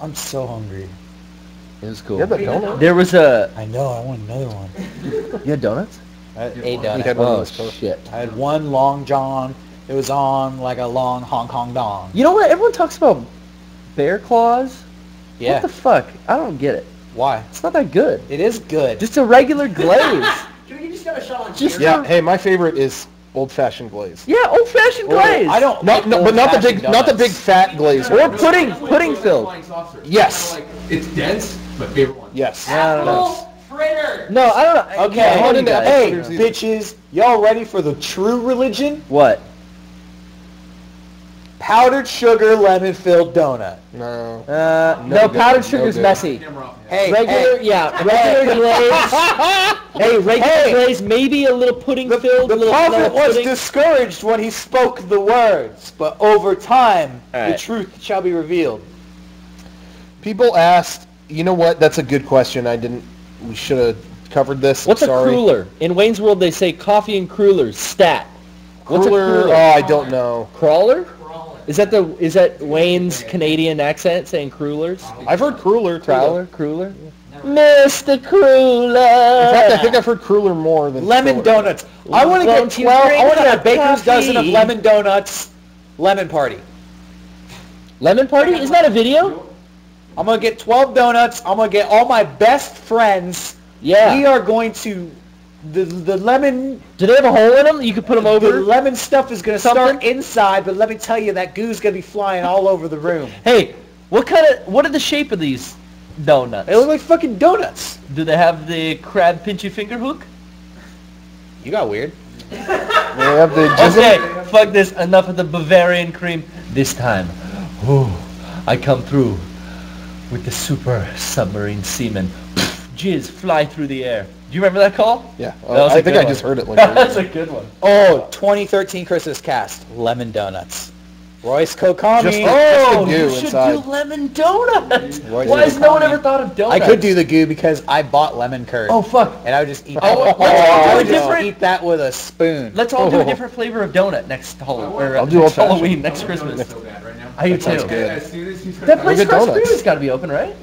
I'm so hungry. It was cool. You had that donut? There was a. I know. I want another one. You had donuts? I had Yeah, eight he had donuts. one of Oh those toast- shit! I had one long john. It was on like a long Hong Kong dong. You know what? Everyone talks about bear claws. Yeah. What the fuck? I don't get it. Why? It's not that good. It is good. Just a regular glaze. Dude, you just got a shot on Just- Yeah. Hey, my favorite is old-fashioned glaze. yeah, old-fashioned Well, glaze. I don't. No, like no, but not the big, old-fashioned not the big fat glaze. Or pudding, pudding filled. Yes. It's dense, my favorite one. Yes. I don't know. Apple fritter. No, I don't know. Okay, Yeah, hold into on. Hey, bitches, y'all ready for the true religion? What? Powdered sugar lemon-filled donut. No. Uh, No no, powdered no sugar's good. messy. Camera. Hey, Regular, hey, yeah, regular glaze. hey, regular Hey. glaze, maybe a little pudding The, filled. the little prophet vanilla was pudding. discouraged when he spoke the words, but over time, the truth shall be revealed. People asked, you know what? That's a good question. I didn't. We should have covered this. What's Sorry. a cruller? In Wayne's World, they say coffee and crullers. Stat. What's a cruller? Oh, I don't know. Crawler? Crawling. Is that the is that Wayne's Canadian accent saying crullers? I've heard cruller. too, though. Crowler, cruller. Mr. Cruller. In fact, I think I've heard cruller more than Lemon cruller. donuts. I want to get Won't you 12, I drink want to get a the baker's dozen of lemon donuts. Lemon party. Lemon Party? Isn't that a video? I'm going to get 12 donuts. I'm going to get all my best friends. Yeah. We are going to, the, the lemon, Do they have a hole in them? You could put them over. the lemon stuff is going to start inside, but let me tell you, that goo's going to be flying all over the room. Hey, what kind of what are the shape of these donuts? They look like fucking donuts. Do they have the crab pinchy finger hook? You got weird. They have the Okay, fuck this. Enough of the Bavarian cream. This time, ooh, I come through with the super submarine semen. Jizz fly through the air. Do you remember that call? Yeah. That was I a think I one. just heard it. Like That's a good one. Oh, 2013 Christmas cast. Lemon donuts. Royce Kokami. Just- Oh, the you goo should inside. do lemon donuts. Royce Why has no one ever thought of donuts? I could do the goo because I bought lemon curd. Oh fuck. And I would just eat Oh, that. let's all do a different- eat that with a spoon. Let's all do a different flavor of donut next Hall- or, uh, I'll do next. Halloween, next Christmas. so bad right now. I do sounds too. good. As soon as That place Look at across the street's got to be open, right?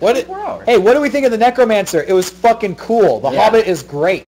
What 24 hours. Hey, what do we think of the Necromancer? It was fucking cool. The Yeah. Hobbit is great.